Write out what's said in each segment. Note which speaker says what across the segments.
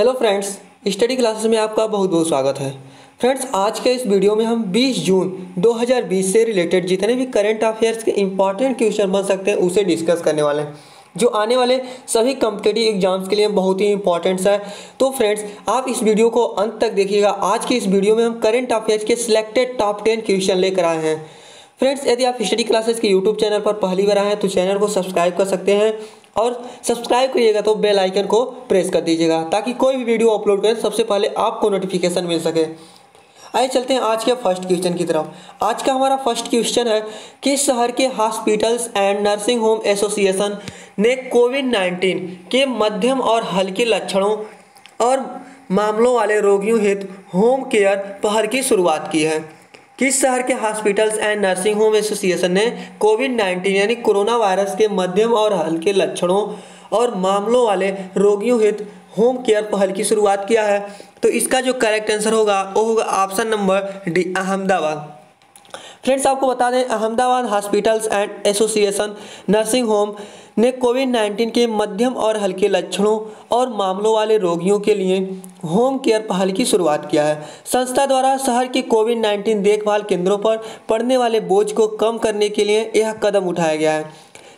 Speaker 1: Hello friends study classes में आपका बहुत बहुत स्वागत है। फ्रेंड्स आज के इस वीडियो में हम 20 जून 2020 से रिलेटेड जितने भी करंट अफेयर्स के इंपॉर्टेंट क्वेश्चन बन सकते हैं, उसे डिस्कस करने वाले हैं। जो आने वाले सभी कम्पिटेटिव एग्ज़ाम्स के लिए बहुत ही इंपॉर्टेंट्स है। तो फ्रेंड्स आप इस वीडियो को अंत तक देखिएगा। आज की इस वीडियो में हम करंट अफेयर्स के सिलेक्टेड टॉप टेन क्वेश्चन लेकर आए हैं। फ्रेंड्स यदि आप स्टडी क्लासेस के यूट्यूब चैनल पर पहली बार आए हैं तो चैनल को सब्सक्राइब कर सकते हैं। और सब्सक्राइब करिएगा तो बेल आइकन को प्रेस कर दीजिएगा, ताकि कोई भी वीडियो अपलोड करें सबसे पहले आपको नोटिफिकेशन मिल सके। आइए चलते हैं आज के फ़र्स्ट क्वेश्चन की तरफ़। आज का हमारा फ़र्स्ट क्वेश्चन है किस शहर के hospitals and nursing home association ने कोविड नाइन्टीन के मध्यम और हल्के लक्षणों और मामलों वाले रोगियों हेतु होम केयर पहल की शुरुआत की है। किस शहर के hospitals and nursing home association ने कोविड नाइन्टीन यानी कोरोना वायरस के मध्यम और हल्के लक्षणों और मामलों वाले रोगियों हित होम केयर पहल की शुरुआत किया है? तो इसका जो करेक्ट आंसर होगा, वो होगा option number D, Ahmedabad. Friends, आपको बता दें, Ahmedabad hospitals and association nursing home ने कोविड नाइन्टीन के मध्यम और हल्के लक्षणों और मामलों वाले रोगियों के लिए होम केयर पहल की शुरुआत किया है। संस्था द्वारा शहर के कोविड नाइन्टीन देखभाल केंद्रों पर पड़ने वाले बोझ को कम करने के लिए यह कदम उठाया गया है।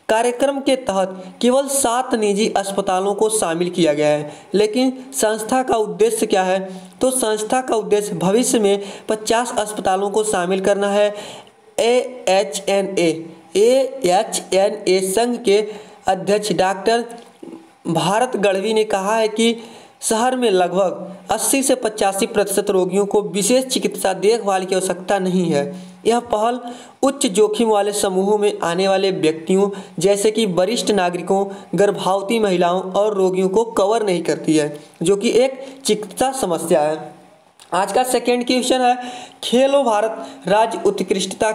Speaker 1: कार्यक्रम के तहत केवल सात निजी अस्पतालों को शामिल किया गया है। लेकिन संस्था का उद्देश्य क्या है? तो संस्था का उद्देश्य भविष्य में 50 अस्पतालों को शामिल करना है। A H N A H N A संघ के अध्यक्ष डॉक्टर भारत गढ़वी ने कहा है कि शहर में लगभग 80 से पचासी प्रतिशत रोगियों को विशेष चिकित्सा देखभाल की आवश्यकता नहीं है। यह पहल उच्च जोखिम वाले समूहों में आने वाले व्यक्तियों जैसे कि वरिष्ठ नागरिकों, गर्भवती महिलाओं और रोगियों को कवर नहीं करती है, जो कि एक चिकित्सा समस्या है। आज का सेकेंड क्वेश्चन है, खेलो भारत, राज्य उत्कृष्टता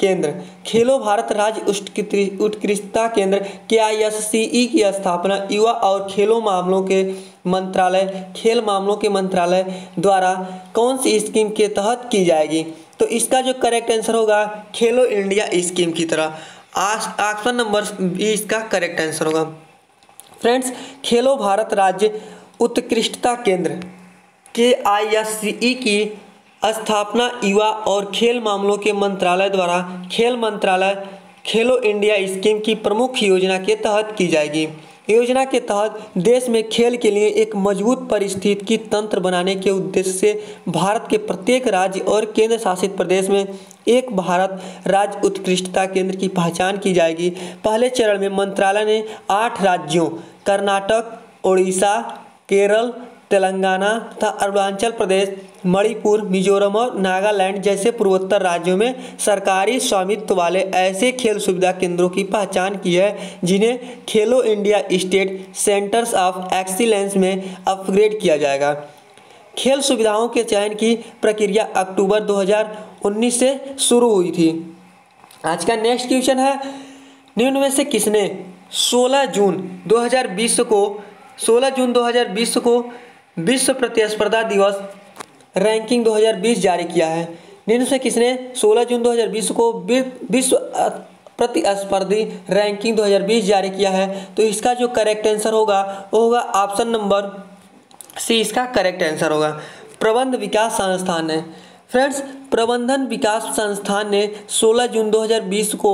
Speaker 1: केंद्र। खेलो भारत राज्य उत्कृष्टता केंद्र के आई एस सी ई की स्थापना युवा और खेलों मामलों के मंत्रालय खेल मामलों के मंत्रालय द्वारा कौन सी स्कीम के तहत की जाएगी? तो इसका जो करेक्ट आंसर होगा, खेलो इंडिया स्कीम की तरह। ऑप्शन नंबर बी इसका करेक्ट आंसर होगा। फ्रेंड्स खेलो भारत राज्य उत्कृष्टता केंद्र के आई की स्थापना, युवा और खेल मामलों के मंत्रालय द्वारा खेल मंत्रालय खेलो इंडिया स्कीम की प्रमुख योजना के तहत की जाएगी। योजना के तहत देश में खेल के लिए एक मज़बूत परिस्थिति की तंत्र बनाने के उद्देश्य से भारत के प्रत्येक राज्य और केंद्र शासित प्रदेश में एक भारत राज्य उत्कृष्टता केंद्र की पहचान की जाएगी। पहले चरण में मंत्रालय ने आठ राज्यों, कर्नाटक उड़ीसा केरल तेलंगाना तथा अरुणाचल प्रदेश, मणिपुर, मिजोरम और नागालैंड जैसे पूर्वोत्तर राज्यों में सरकारी स्वामित्व वाले ऐसे खेल सुविधा केंद्रों की पहचान की है, जिन्हें Khelo India state centres of excellence में अपग्रेड किया जाएगा। खेल सुविधाओं के चयन की प्रक्रिया अक्टूबर 2019 से शुरू हुई थी। आज का नेक्स्ट क्वेश्चन है, निम्न में से किसने 16 जून 2020 को 16 जून 2020 को विश्व प्रतिस्पर्धा दिवस रैंकिंग 2020 जारी किया है। निम्न से किसने 16 जून 2020 को विश्व प्रतिस्पर्धी रैंकिंग 2020 जारी किया है? तो इसका जो करेक्ट आंसर होगा, वो होगा ऑप्शन नंबर सी इसका करेक्ट आंसर होगा। प्रबंध विकास संस्थान ने। फ्रेंड्स, प्रबंधन विकास संस्थान ने 16 जून 2020 को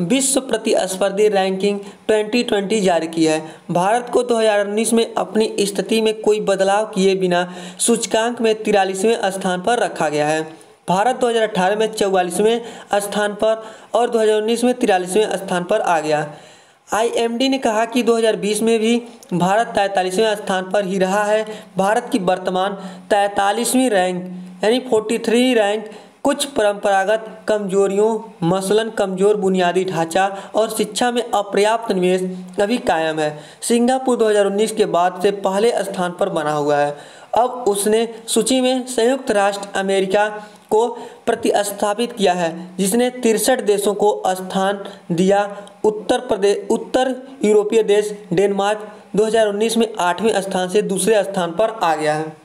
Speaker 1: विश्व प्रतिस्पर्धी रैंकिंग 2020 जारी की है। भारत को 2019 में अपनी स्थिति में कोई बदलाव किए बिना सूचकांक में तिरालीसवें स्थान पर रखा गया है। भारत 2018 में चौवालीसवें स्थान पर और 2019 में तिरालीसवें स्थान पर आ गया। आईएमडी ने कहा कि 2020 में भी भारत तैंतालीसवें स्थान पर ही रहा है। भारत की वर्तमान तैंतालीसवीं रैंक, यानी 43 रैंक कुछ परंपरागत कमजोरियों, मसलन कमज़ोर बुनियादी ढांचा और शिक्षा में अपर्याप्त निवेश अभी कायम है। सिंगापुर 2019 के बाद से पहले स्थान पर बना हुआ है। अब उसने सूची में संयुक्त राष्ट्र अमेरिका को प्रतिस्थापित किया है, जिसने तिरसठ देशों को स्थान दिया। उत्तर प्रदेश उत्तर यूरोपीय देश डेनमार्क 2019 में आठवें स्थान से दूसरे स्थान पर आ गया है।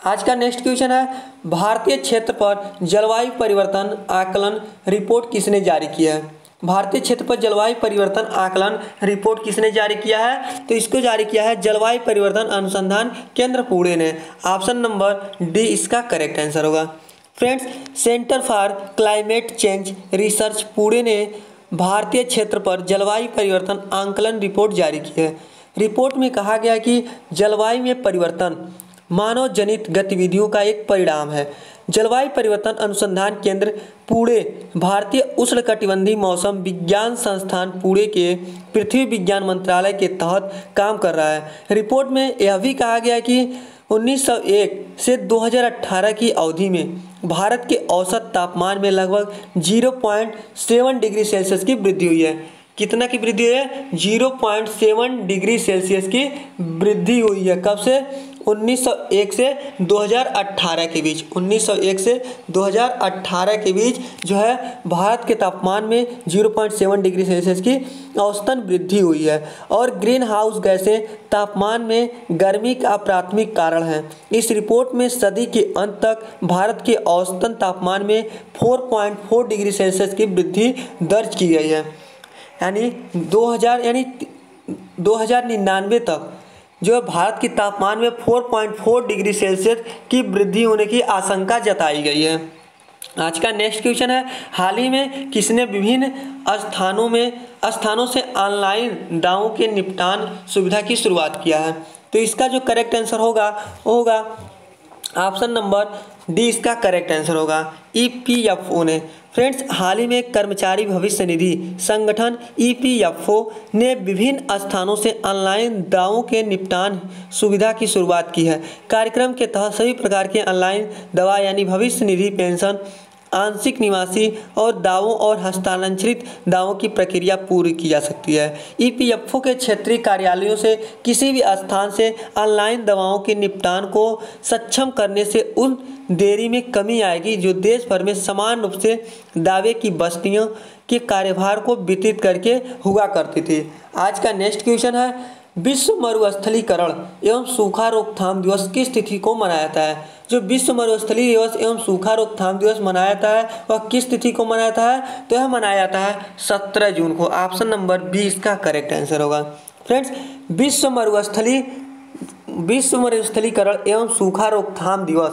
Speaker 1: आज का नेक्स्ट क्वेश्चन है, भारतीय क्षेत्र पर जलवायु परिवर्तन आकलन रिपोर्ट किसने जारी किया है? भारतीय क्षेत्र पर जलवायु परिवर्तन आकलन रिपोर्ट किसने जारी किया है? तो इसको जारी किया है जलवायु परिवर्तन अनुसंधान केंद्र पुणे ने। ऑप्शन नंबर डी इसका करेक्ट आंसर होगा। Friends centre for climate change research Pune ने भारतीय क्षेत्र पर जलवायु परिवर्तन आंकलन रिपोर्ट जारी की है। रिपोर्ट में कहा गया कि जलवायु में परिवर्तन मानव जनित गतिविधियों का एक परिणाम है। जलवायु परिवर्तन अनुसंधान केंद्र पुणे, भारतीय उष्णकटिबंधीय मौसम विज्ञान संस्थान पुणे के पृथ्वी विज्ञान मंत्रालय के तहत काम कर रहा है। रिपोर्ट में यह भी कहा गया कि 1901 से 2018 की अवधि में भारत के औसत तापमान में लगभग 0.7 डिग्री सेल्सियस की वृद्धि हुई है। कितना की वृद्धि हुई है? 0.7 डिग्री सेल्सियस की वृद्धि हुई है। कब से? 1901 से 2018 के बीच 1901 से 2018 के बीच जो है, भारत के तापमान में 0.7 डिग्री सेल्सियस की औसतन वृद्धि हुई है और ग्रीन हाउस गैसें तापमान में गर्मी का प्राथमिक कारण है। इस रिपोर्ट में सदी के अंत तक भारत के औसतन तापमान में 4.4 डिग्री सेल्सियस की वृद्धि दर्ज की गई है। यानी 2000 यानी दो हज़ार निन्यानवे तक जो है भारत के तापमान में 4.4 डिग्री सेल्सियस की वृद्धि होने की आशंका जताई गई है। आज का नेक्स्ट क्वेश्चन है, हाल ही में किसने विभिन्न स्थानों में स्थानों से ऑनलाइन दावों के निपटान सुविधा की शुरुआत किया है? तो इसका जो करेक्ट आंसर होगा वो होगा ऑप्शन नंबर डी इसका करेक्ट आंसर होगा ई पी एफ़ ओ ने। फ्रेंड्स, हाल ही में कर्मचारी भविष्य निधि संगठन ई पी एफ़ ओ ने विभिन्न स्थानों से ऑनलाइन दावों के निपटान सुविधा की शुरुआत की है। कार्यक्रम के तहत सभी प्रकार के ऑनलाइन दवा यानी भविष्य निधि, पेंशन आंशिक निवासी और दावों और हस्तांतरित दावों की प्रक्रिया पूरी की जा सकती है। ईपीएफओ के क्षेत्रीय कार्यालयों से किसी भी स्थान से ऑनलाइन दवाओं के निपटान को सक्षम करने से उन देरी में कमी आएगी जो देश भर में समान रूप से दावे की बस्तियों के कार्यभार को वितरित करके हुआ करती थी। आज का नेक्स्ट क्वेश्चन है, विश्व मरुस्थलीकरण एवं सूखा रोकथाम दिवस किस तिथि को मनाया जाता है? जो विश्व मरुस्थली दिवस एवं सूखा रोकथाम दिवस मनाया जाता है, वह किस तिथि को मनाया जाता है? तो यह मनाया जाता है सत्रह जून को। ऑप्शन नंबर बी इसका करेक्ट आंसर होगा। फ्रेंड्स, विश्व मरुस्थली, विश्व मरुस्थलीकरण एवं सूखा रोकथाम दिवस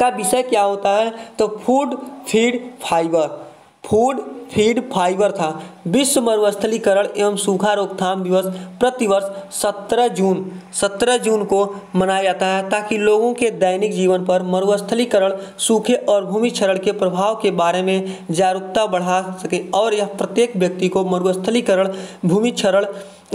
Speaker 1: का विषय क्या होता है? तो food, feed, fibre. Food feed fibre था। विश्व मरुस्थलीकरण एवं सूखा रोकथाम दिवस प्रतिवर्ष 17 जून 17 जून को मनाया जाता है ताकि लोगों के दैनिक जीवन पर मरुस्थलीकरण, सूखे और भूमि क्षरण के प्रभाव के बारे में जागरूकता बढ़ा सके और यह प्रत्येक व्यक्ति को मरुस्थलीकरण, भूमि क्षरण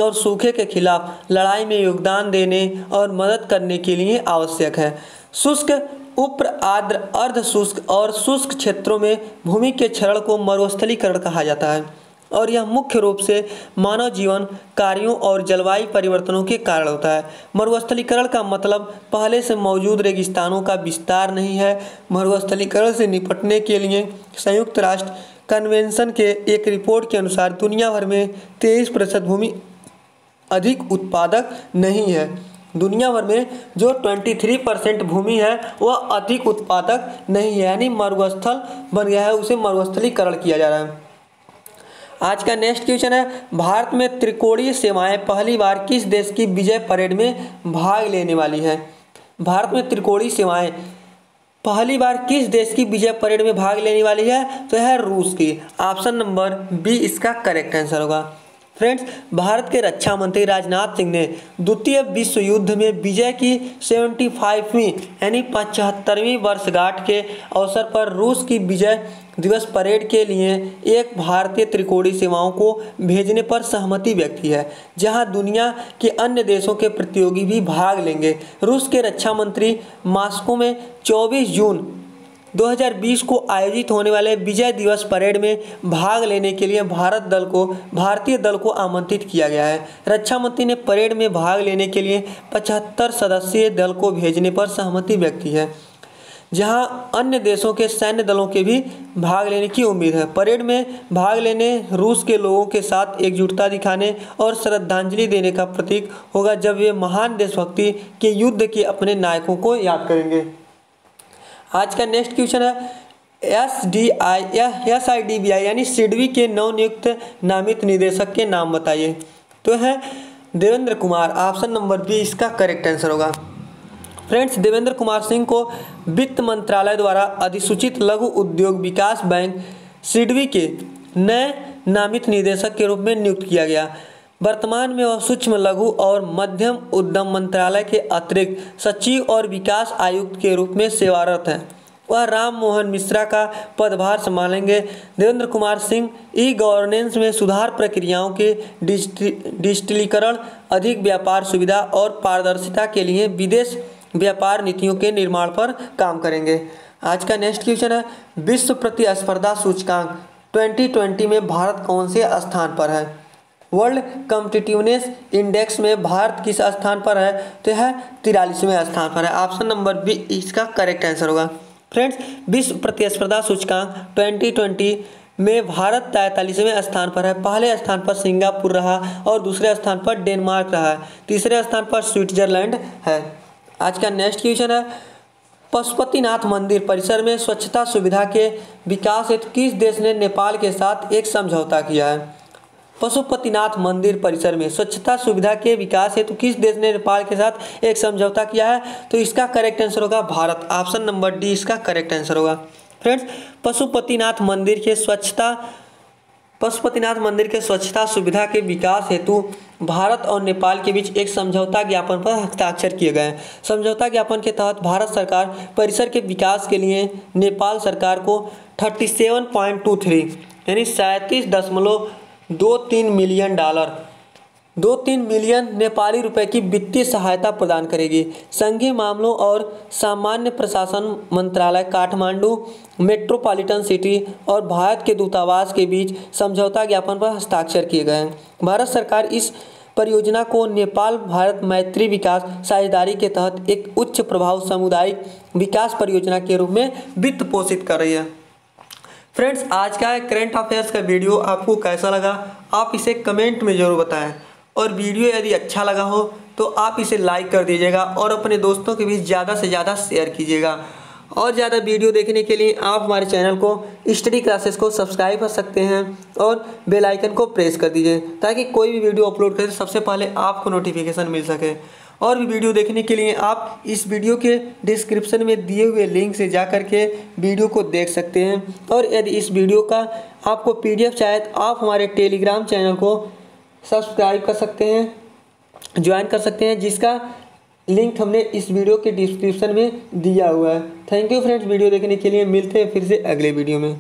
Speaker 1: और सूखे के खिलाफ लड़ाई में योगदान देने और मदद करने के लिए आवश्यक है। शुष्क उप्र, आर्द्र, अर्ध शुष्क और शुष्क क्षेत्रों में भूमि के क्षरण को मरुस्थलीकरण कहा जाता है और यह मुख्य रूप से मानव जीवन, कार्यों और जलवायु परिवर्तनों के कारण होता है। मरुस्थलीकरण का मतलब पहले से मौजूद रेगिस्तानों का विस्तार नहीं है। मरुस्थलीकरण से निपटने के लिए संयुक्त राष्ट्र कन्वेंशन के एक रिपोर्ट के अनुसार दुनिया भर में तेईस प्रतिशत भूमि अधिक उत्पादक नहीं है। दुनिया भर में जो 23 परसेंट भूमि है, वह अधिक उत्पादक नहीं है, यानी मरुस्थल बन गया है, उसे मरुस्थलीकरण किया जा रहा है। आज का नेक्स्ट क्वेश्चन है, भारत में त्रिकोणीय सेवाएँ पहली बार किस देश की विजय परेड में भाग लेने वाली है? भारत में त्रिकोणीय सेवाएँ पहली बार किस देश की विजय परेड में भाग लेने वाली है? तो है रूस की। ऑप्शन नंबर बी इसका करेक्ट आंसर होगा। फ्रेंड्स, भारत के रक्षा मंत्री राजनाथ सिंह ने द्वितीय विश्व युद्ध में विजय की सेवेंटी फाइववीं, यानी पचहत्तरवीं वर्षगांठ के अवसर पर रूस की विजय दिवस परेड के लिए एक भारतीय त्रिकोणी सेवाओं को भेजने पर सहमति व्यक्त की है, जहाँ दुनिया के अन्य देशों के प्रतियोगी भी भाग लेंगे। रूस के रक्षा मंत्री मास्को में 24 जून 2020 को आयोजित होने वाले विजय दिवस परेड में भाग लेने के लिए भारत दल को, भारतीय दल को आमंत्रित किया गया है। रक्षा मंत्री ने परेड में भाग लेने के लिए पचहत्तर सदस्यीय दल को भेजने पर सहमति व्यक्त की है, जहाँ अन्य देशों के सैन्य दलों के भी भाग लेने की उम्मीद है। परेड में भाग लेने रूस के लोगों के साथ एकजुटता दिखाने और श्रद्धांजलि देने का प्रतीक होगा जब वे महान देशभक्ति के युद्ध के अपने नायकों को याद करेंगे। आज का नेक्स्ट क्वेश्चन है S D I S I D B I यानी सिडवी के नवनियुक्त नामित निदेशक के नाम बताइए। तो है Devendra Kumar option number B इसका करेक्ट आंसर होगा। फ्रेंड्स देवेंद्र कुमार सिंह को वित्त मंत्रालय द्वारा अधिसूचित लघु उद्योग विकास बैंक सिडवी के नए नामित निदेशक के रूप में नियुक्त किया गया। वर्तमान में वह सूक्ष्म, लघु और मध्यम उद्यम मंत्रालय के अतिरिक्त सचिव और विकास आयुक्त के रूप में सेवारत हैं। वह राम मोहन मिश्रा का पदभार संभालेंगे। देवेंद्र कुमार सिंह, ई गवर्नेंस में सुधार प्रक्रियाओं के डिजिटलीकरण, अधिक व्यापार सुविधा और पारदर्शिता के लिए विदेश व्यापार नीतियों के निर्माण पर काम करेंगे। आज का नेक्स्ट क्वेश्चन है, विश्व प्रतिस्पर्धा सूचकांक 2020 में भारत कौन से स्थान पर है? वर्ल्ड कम्पिटिटिवनेस इंडेक्स में भारत किस स्थान पर है? तो यह तिरालीसवें स्थान पर है। ऑप्शन नंबर बी, इसका करेक्ट आंसर होगा। फ्रेंड्स, विश्व प्रतिस्पर्धा सूचकांक 2020 में भारत तैंतालीसवें स्थान पर है। पहले स्थान पर सिंगापुर रहा और दूसरे स्थान पर डेनमार्क रहा है। तीसरे स्थान पर स्विट्जरलैंड है। आज का नेक्स्ट क्वेश्चन है, पशुपतिनाथ मंदिर परिसर में स्वच्छता सुविधा के विकास हेतु किस देश ने नेपाल के साथ एक समझौता किया है? पशुपतिनाथ मंदिर परिसर में स्वच्छता सुविधा के विकास हेतु तो किस देश ने नेपाल के साथ एक समझौता किया है? तो इसका करेक्ट आंसर होगा भारत। ऑप्शन नंबर डी इसका करेक्ट आंसर होगा। फ्रेंड्स पशुपतिनाथ मंदिर के स्वच्छता, पशुपतिनाथ मंदिर के स्वच्छता सुविधा के विकास हेतु भारत और नेपाल के बीच एक समझौता ज्ञापन पर हस्ताक्षर किए गए हैं। समझौता ज्ञापन के तहत भारत सरकार परिसर के विकास के लिए नेपाल सरकार को thirty seven point two three यानी सैंतीस दशमलव दो तीन मिलियन डॉलर। दो तीन मिलियन नेपाली रुपए की वित्तीय सहायता प्रदान करेगी। संघीय मामलों और सामान्य प्रशासन मंत्रालय काठमांडू मेट्रोपॉलिटन सिटी और भारत के दूतावास के बीच समझौता ज्ञापन पर हस्ताक्षर किए गए। हैं भारत सरकार इस परियोजना को नेपाल भारत मैत्री विकास साझेदारी के तहत एक उच्च प्रभाव सामुदायिक विकास परियोजना के रूप में वित्त पोषित कर रही है। फ्रेंड्स आज का करंट अफेयर्स का वीडियो आपको कैसा लगा? आप इसे कमेंट में ज़रूर बताएँ। और वीडियो यदि अच्छा लगा हो तो आप इसे लाइक कर दीजिएगा और अपने दोस्तों के बीच ज़्यादा से ज़्यादा शेयर कीजिएगा। और ज़्यादा वीडियो देखने के लिए आप हमारे चैनल को स्टडी क्लासेस को सब्सक्राइब कर सकते हैं और बेल आइकन को प्रेस कर दीजिए ताकि कोई भी वीडियो अपलोड करें सबसे पहले आपको नोटिफिकेशन मिल सके। और भी वीडियो देखने के लिए आप इस वीडियो के डिस्क्रिप्शन में दिए हुए लिंक से जा कर के वीडियो को देख सकते हैं। और यदि इस वीडियो का आपको पीडीएफ चाहे तो आप हमारे टेलीग्राम चैनल को सब्सक्राइब कर सकते हैं ज्वाइन कर सकते हैं, जिसका लिंक हमने इस वीडियो के डिस्क्रिप्शन में दिया हुआ है। थैंक यू फ्रेंड्स वीडियो देखने के लिए मिलते हैं फिर से अगले वीडियो में।